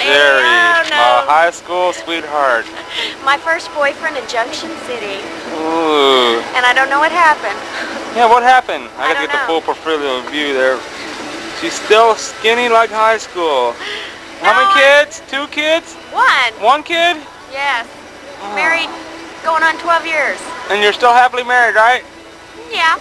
Jerry, Oh, no. my high school sweetheart. My first boyfriend in Junction City. Ooh. And I don't know what happened. Yeah, what happened? I I gotta get know. get the full portfolio view there. She's still skinny like high school. How many kids? Two kids? One. One kid? Yes. Oh. Married going on 12 years. And you're still happily married, right? Yeah.